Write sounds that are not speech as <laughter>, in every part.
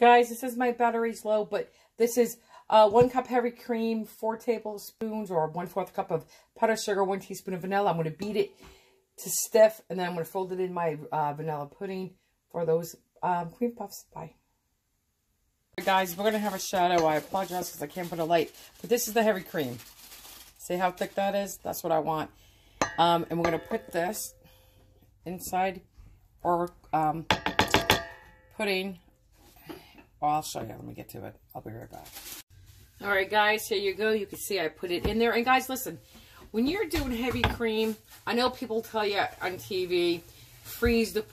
Guys, this is my battery's low, but this is uh, one cup heavy cream, four tablespoons or one fourth cup of powdered sugar, one teaspoon of vanilla. I'm going to beat it to stiff, and then I'm going to fold it in my uh, vanilla pudding for those um, cream puffs. Bye. Guys, we're going to have a shadow. I apologize because I can't put a light, but this is the heavy cream. See how thick that is? That's what I want. Um, and we're going to put this inside our um, pudding I'll show you. Let me get to it. I'll be right back. All right, guys, here you go. You can see I put it in there. And guys, listen, when you're doing heavy cream, I know people tell you on TV, freeze the,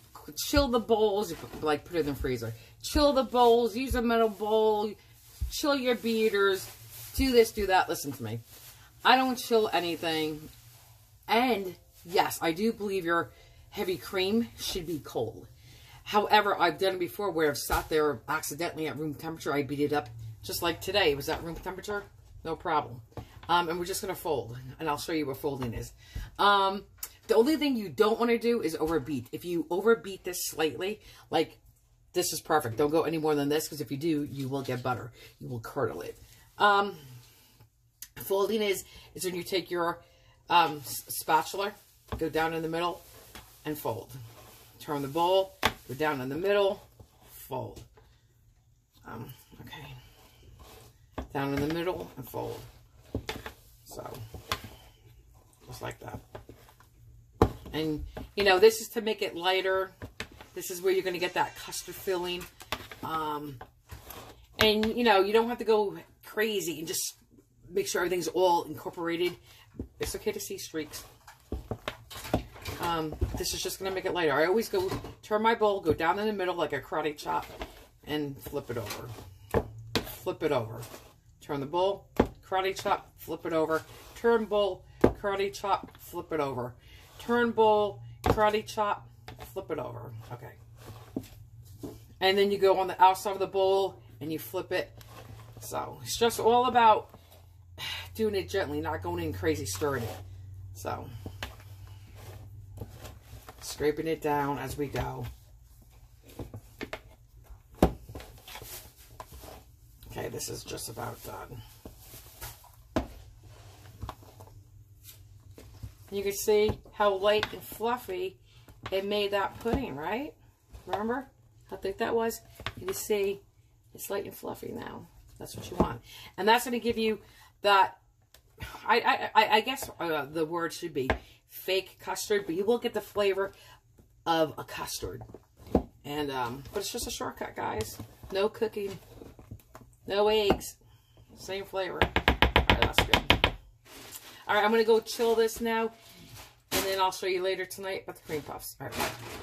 chill the bowls, like put it in the freezer. Chill the bowls, use a metal bowl, chill your beaters, do this, do that. Listen to me. I don't chill anything. And yes, I do believe your heavy cream should be cold. However, I've done it before where I've sat there accidentally at room temperature. I beat it up just like today. It was at room temperature. No problem. Um, and we're just going to fold. And I'll show you what folding is. Um, the only thing you don't want to do is overbeat. If you overbeat this slightly, like this is perfect. Don't go any more than this because if you do, you will get butter. You will curdle it. Um, folding is, is when you take your um, spatula, go down in the middle, and fold. Turn the bowl, Go down in the middle, fold. Um, okay. Down in the middle and fold. So, just like that. And, you know, this is to make it lighter. This is where you're going to get that custard filling. Um, and, you know, you don't have to go crazy and just make sure everything's all incorporated. It's okay to see streaks. Um, this is just going to make it lighter. I always go, turn my bowl, go down in the middle like a karate chop, and flip it over. Flip it over. Turn the bowl, karate chop, flip it over. Turn bowl, karate chop, flip it over. Turn bowl, karate chop, flip it over. Okay. And then you go on the outside of the bowl and you flip it. So it's just all about <sighs> doing it gently, not going in crazy stirring it. So scraping it down as we go. Okay, this is just about done. You can see how light and fluffy it made that pudding, right? Remember how thick that was? You can see it's light and fluffy now. That's what you want. And that's going to give you that, I, I, I guess uh, the word should be fake custard, but you will get the flavor of a custard. And, um, but it's just a shortcut, guys. No cooking, no eggs, same flavor. All right, that's good. All right, I'm going to go chill this now, and then I'll show you later tonight about the cream puffs. All right, bye.